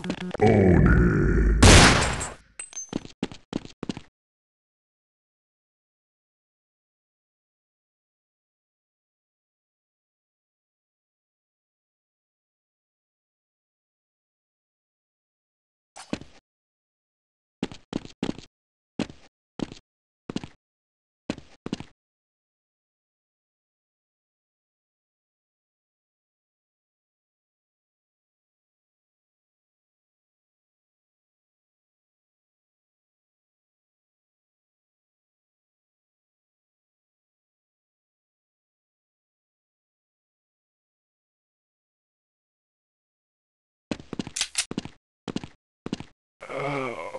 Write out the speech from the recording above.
Oh, Own uh,